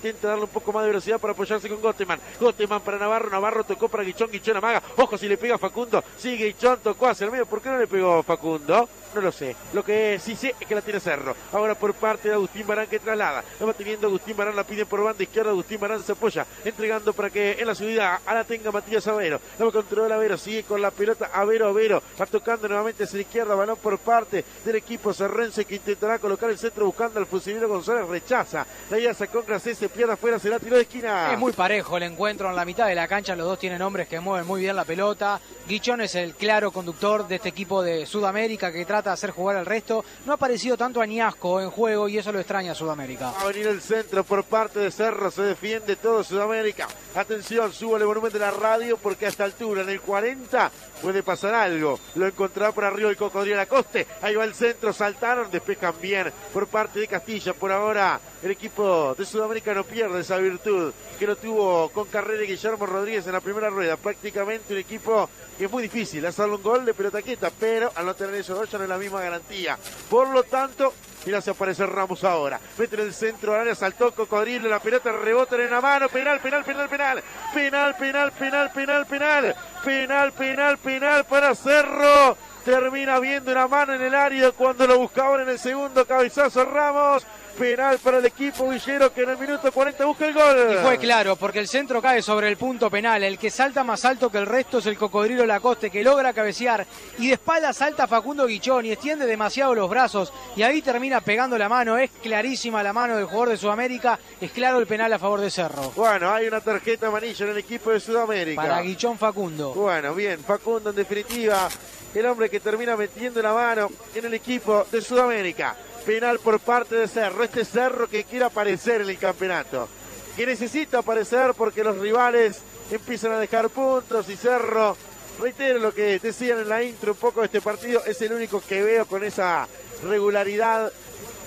intenta darle un poco más de velocidad para apoyarse con Goteman. Goteman para Navarro, Navarro tocó para Guichón, Guichón amaga. Ojo si le pega Facundo. Sigue Guichón, tocó hacia el medio. ¿Por qué no le pegó Facundo? No lo sé. Lo que sí sé es que la tiene Cerro. Ahora por parte de Agustín Barán que traslada. La va teniendo Agustín Barán, la pide por banda izquierda. Agustín Barán se apoya, entregando para que en la subida a la tenga Matías Avero. La va controlar Avero, sigue con la pelota Avero, Avero. Va tocando nuevamente hacia la izquierda. Balón por parte del equipo Serrense que intentará colocar el centro buscando al fusilero González. Rechaza. La idea sacó Gracés, se pierde afuera, se la tiró de esquina. Es muy parejo el encuentro en la mitad de la cancha. Los dos tienen hombres que mueven muy bien la pelota. Guichón es el claro conductor de este equipo de Sudamérica que trata de hacer jugar al resto no ha aparecido tanto Añasco en juego y eso lo extraña a Sudamérica. Va a venir el centro por parte de Cerro, se defiende todo Sudamérica. Atención, subo el volumen de la radio porque a esta altura, en el 40, puede pasar algo. Lo encontrará por arriba el cocodrilo Coste. Ahí va el centro, saltaron, despejan bien por parte de Castilla. Por ahora, el equipo de Sudamérica no pierde esa virtud que lo tuvo con Carrera y Guillermo Rodríguez en la primera rueda. Prácticamente un equipo que es muy difícil hacerle un gol de pelota quieta, pero al no tener esos dos ya no es la misma garantía. Por lo tanto, mira se aparece Ramos ahora. Mete en el centro área, saltó Cocodrilo, la pelota rebota en la mano. Penal, penal, penal, penal. Penal, penal, penal, penal, penal. Penal, penal, penal para Cerro. Termina viendo una mano en el área cuando lo buscaban en el segundo cabezazo Ramos penal para el equipo Villero que en el minuto 40 busca el gol. Y fue claro, porque el centro cae sobre el punto penal. El que salta más alto que el resto es el cocodrilo Lacoste, que logra cabecear y de espalda salta Facundo Guichón y extiende demasiado los brazos y ahí termina pegando la mano. Es clarísima la mano del jugador de Sudamérica. Es claro el penal a favor de Cerro. Bueno, hay una tarjeta amarilla en el equipo de Sudamérica. Para Guichón Facundo. Bueno, bien, Facundo en definitiva, el hombre que termina metiendo la mano en el equipo de Sudamérica. Penal por parte de Cerro. Este Cerro que quiere aparecer en el campeonato. Que necesita aparecer porque los rivales empiezan a dejar puntos y Cerro, reitero lo que decían en la intro un poco de este partido, es el único que veo con esa regularidad,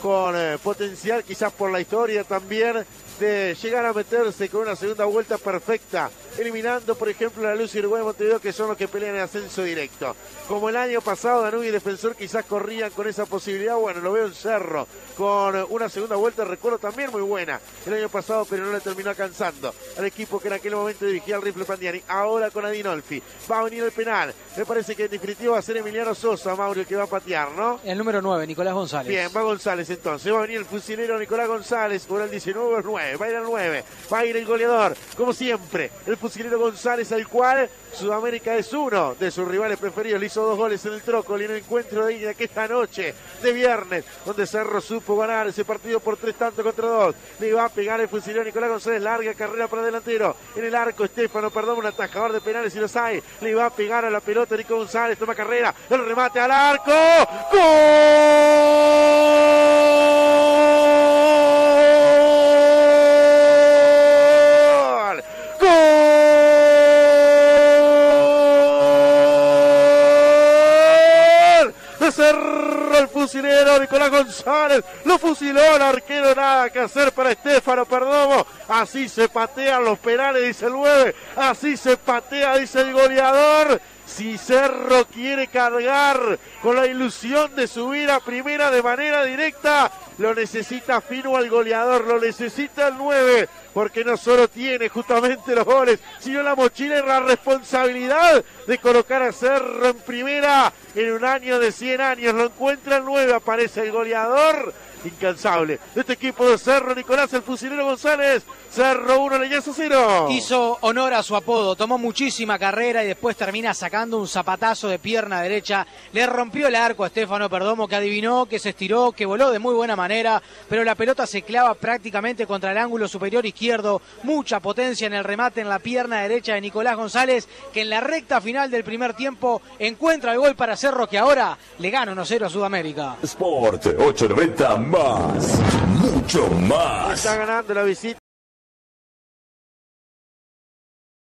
con eh, potencial quizás por la historia también de llegar a meterse con una segunda vuelta perfecta eliminando, por ejemplo, la Luz y Uruguay Montevideo, que son los que pelean en ascenso directo. Como el año pasado, Danubio y Defensor quizás corrían con esa posibilidad. Bueno, lo veo en Cerro, con una segunda vuelta, recuerdo también muy buena el año pasado, pero no le terminó alcanzando al equipo que en aquel momento dirigía al Rifle Pandiani. Ahora con Adinolfi. Va a venir el penal. Me parece que en definitiva va a ser Emiliano Sosa, Mauro, el que va a patear, ¿no? El número 9, Nicolás González. Bien, va González entonces. Va a venir el fusilero Nicolás González por el 19 el 9. Va a ir al 9. Va a ir el goleador, como siempre. El fusilero González, al cual Sudamérica es uno de sus rivales preferidos. Le hizo dos goles en el Trócoli en el encuentro de ida que esta noche de viernes, donde Cerro supo ganar ese partido por tres tantos contra dos. Le va a pegar el fusilero Nicolás González, larga carrera para delantero. En el arco, Estefano, perdón, un atajador de penales y los hay. Le va a pegar a la pelota Nico González, toma carrera, el remate al arco. cerró Nicolás González, lo fusiló el arquero, nada que hacer para Estefano Perdomo, así se patean los penales, dice el 9, así se patea, dice el goleador, si Cerro quiere cargar con la ilusión de subir a primera de manera directa, lo necesita fino al goleador, lo necesita el 9, porque no solo tiene justamente los goles, sino la mochila y la responsabilidad de colocar a Cerro en primera en un año de 100 años. Lo encuentra el 9, aparece el goleador incansable de este equipo de Cerro, Nicolás el Fusilero González. Cerro 1, Leñazo 0. Hizo honor a su apodo, tomó muchísima carrera y después termina sacando un zapatazo de pierna derecha. Le rompió el arco a Estefano Perdomo que adivinó, que se estiró, que voló de muy buena manera, pero la pelota se clava prácticamente contra el ángulo superior izquierdo. Mucha potencia en el remate en la pierna derecha de Nicolás González, que en la recta final del primer tiempo encuentra el gol para Cerro que ahora le gana 1-0 a Sudamérica. Sport 890 más, mucho más.